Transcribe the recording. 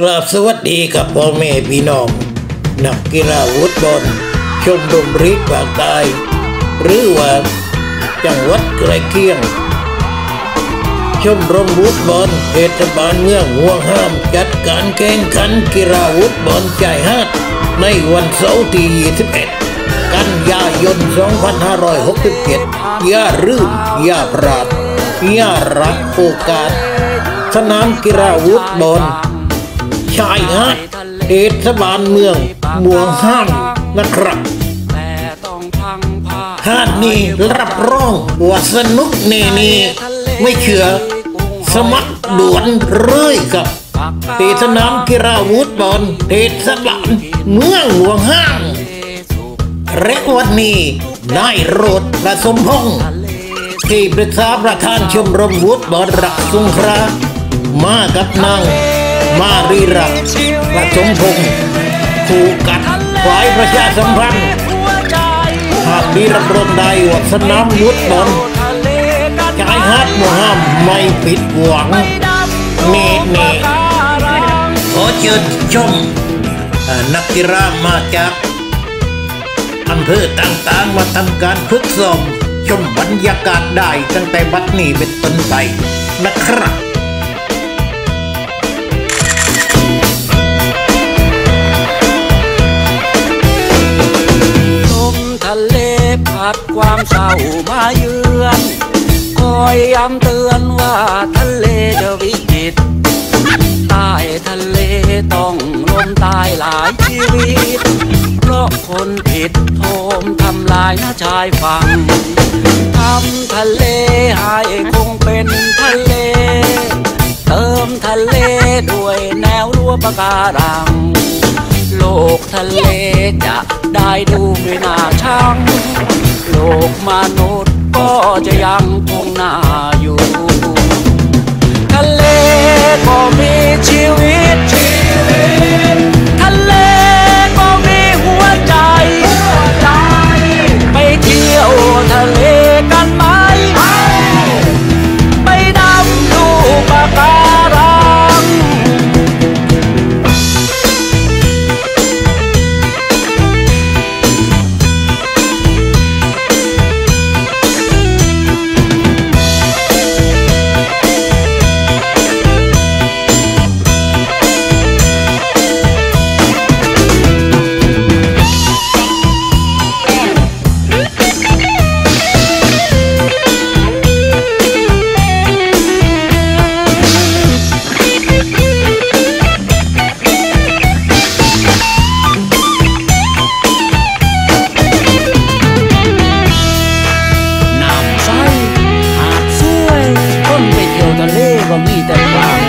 กราบสวัสดีกับพ่อแม่พี่น้องนักกีฬาฟุตบอลชมรมริกภาคใต้หรือว่าจังหวัดใกล้เคียง ชมรมฟุตบอลเทศบาลเมืองห่วงห้ามจัดการแข่งขันกีฬาฟุตบอลชายหาดในวันเสาร์ที่ 21 กันยายน 2567 อย่าลืมอย่าพลาดอย่ารักโอกาส สนามกีฬาฟุตบอล ชายหาดเทศบาลเมืองบวงห้ามนะครับแต่ต้องพังพาหาดนี้รับรองว่าสนุกแน่นี่ไม่เชื่อสมัครด่วนเลยกับเทสนามกีฬาฟุตบอลเทศบาลเมืองหลวงห้างและวันนี้นายโรดประสมพงษ์ที่ปรึกษาประธานชมรมฟุตบอลรักสงขลามากับนาง มารีรักประสมพงษ์ผู้กัดฝ่ายประชาสัมพันธ์หากมีรับรองได้ว่าสนามฟุตบอลกายหาดหมู่ห้ามไม่ผิดหวังเน่เน่การังขอเชิญชมนักกีฬามาจากอำเภอต่างๆมาทำการฝึกซ้อมชมบรรยากาศได้ตั้งแต่บัดนี้เป็นต้นไปนะครับ พัดความเศร้ามาเยือน คอยย้ำเตือนว่าทะเลจะวิกฤตใต้ทะเลต้องล้มตายหลายชีวิต เพราะคนผิดโทมทำลายหน้าชายฝั่งทำทะเลให้คงเป็นทะเล เติมทะเลด้วยแนวรั้วปะการังโลกทะเลจะได้ดูไม่น่าชัง โลกมนุษย์ก็จะยังคงน่าอยู่ ทะเลก็มีชีวิตท น้